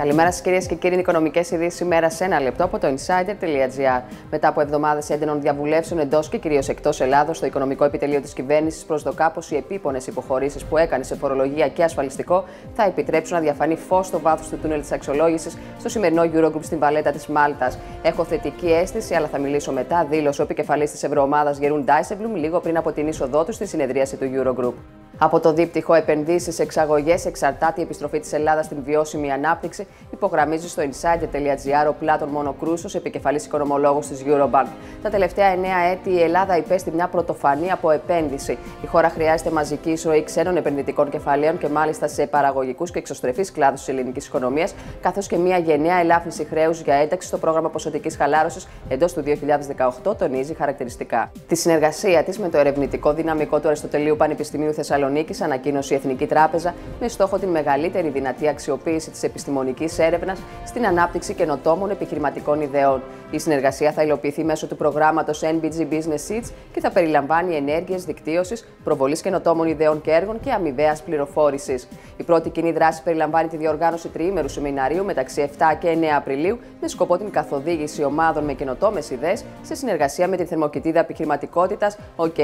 Καλημέρα σας, κυρίες και κύριοι. Οικονομικές ειδήσεις σήμερα σε ένα λεπτό από το insider.gr. Μετά από εβδομάδες έντονων διαβουλεύσεων εντός και κυρίως εκτός Ελλάδος, το οικονομικό επιτελείο της κυβέρνησης προσδοκά πως οι επίπονες υποχωρήσεις που έκανε σε φορολογία και ασφαλιστικό θα επιτρέψουν να διαφανεί φως στο βάθος του τούνελ της αξιολόγησης στο σημερινό Eurogroup στην Βαλέτα της Μάλτας. Έχω θετική αίσθηση, αλλά θα μιλήσω μετά, δήλωσε ο επικεφαλής της Ευρωομάδας Γερούν Ντάισεμπλουμ λίγο πριν από την είσοδό του στη συνεδρίαση του Eurogroup. Από το δίπτυχο επενδύσεις, εξαγωγές, εξαρτάται η επιστροφή της Ελλάδας στην βιώσιμη ανάπτυξη, υπογραμμίζει στο insider.gr ο Πλάτων Μονοκρούσο, επικεφαλής οικονομολόγος της Eurobank. Τα τελευταία εννέα έτη η Ελλάδα υπέστη μια πρωτοφανή από επένδυση. Η χώρα χρειάζεται μαζική εισρωή ξένων επενδυτικών κεφαλαίων και μάλιστα σε παραγωγικούς και εξωστρεφείς κλάδους της ελληνικής οικονομίας, καθώς και μια γενναία ελάφρυνση χρέους για ένταξη στο πρόγραμμα ποσοτικής χαλάρωσης εντός του 2018, τονίζει χαρακτηριστικά. Τη συνεργασία της με το ερευνητικό δυναμικό του Αριστοτελείου Πανεπιστημίου Θεσσαλονίκης Θεσσαλονίκης ανακοίνωσε η Εθνική Τράπεζα με στόχο την μεγαλύτερη δυνατή αξιοποίηση της επιστημονικής έρευνας στην ανάπτυξη καινοτόμων επιχειρηματικών ιδεών. Η συνεργασία θα υλοποιηθεί μέσω του προγράμματος NBG Business Seeds και θα περιλαμβάνει ενέργειες δικτύωσης, προβολής καινοτόμων ιδεών και έργων και αμοιβαίας πληροφόρησης. Η πρώτη κοινή δράση περιλαμβάνει τη διοργάνωση τριήμερου σεμιναρίου μεταξύ 7 και 9 Απριλίου με σκοπό την καθοδήγηση ομάδων με καινοτόμες ιδέες σε συνεργασία με την θερμοκοιτίδα επιχειρηματικότητας, OK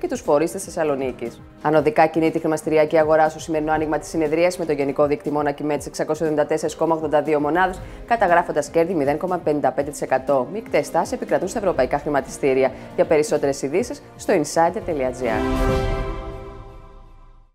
και τους φορείς της Θεσσαλονίκης. Ανωδικά Γενικά κινείται η χρηματιστηριακή αγορά στο σημερινό άνοιγμα της συνεδρίας με το γενικό δίκτυο να κυμαίνει 694,82 μονάδες, καταγράφοντας κέρδη 0,55%. Μικτέ τάσεις επικρατούν στα ευρωπαϊκά χρηματιστήρια. Για περισσότερες ειδήσεις στο insider.gr.